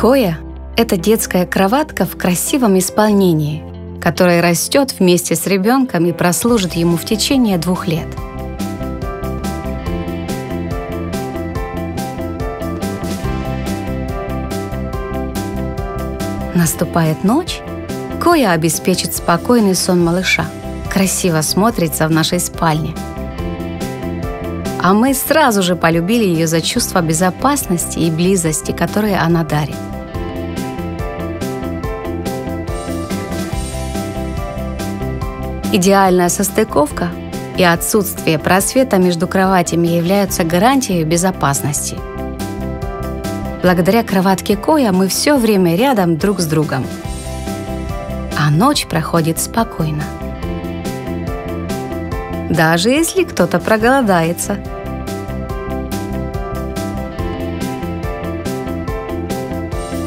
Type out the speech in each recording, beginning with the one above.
Коя — это детская кроватка в красивом исполнении, которая растет вместе с ребенком и прослужит ему в течение двух лет. Наступает ночь, Коя обеспечит спокойный сон малыша. Красиво смотрится в нашей спальне. А мы сразу же полюбили ее за чувство безопасности и близости, которые она дарит. Идеальная состыковка и отсутствие просвета между кроватями являются гарантией безопасности. Благодаря кроватке Коя мы все время рядом друг с другом. А ночь проходит спокойно. Даже если кто-то проголодается.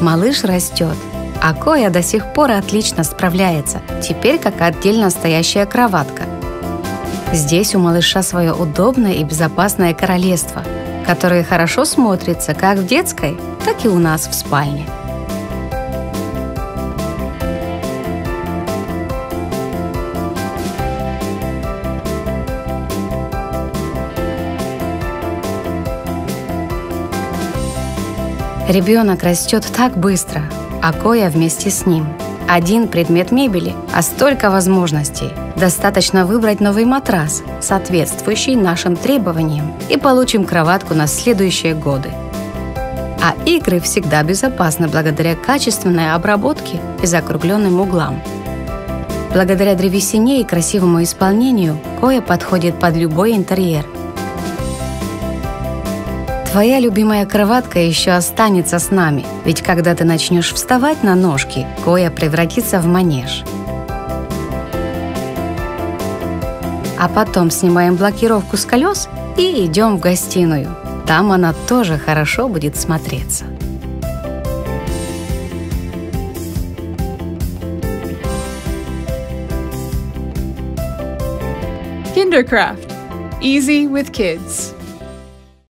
Малыш растет – а Коя до сих пор отлично справляется, теперь как отдельно стоящая кроватка. Здесь у малыша свое удобное и безопасное королевство, которое хорошо смотрится как в детской, так и у нас в спальне. Ребенок растет так быстро, а Коя вместе с ним. Один предмет мебели, а столько возможностей. Достаточно выбрать новый матрас, соответствующий нашим требованиям, и получим кроватку на следующие годы. А игры всегда безопасны благодаря качественной обработке и закругленным углам. Благодаря древесине и красивому исполнению Коя подходит под любой интерьер – Твоя любимая кроватка еще останется с нами, ведь когда ты начнешь вставать на ножки, Коя превратится в манеж. А потом снимаем блокировку с колес и идем в гостиную. Там она тоже хорошо будет смотреться. Kindercraft. Easy with kids.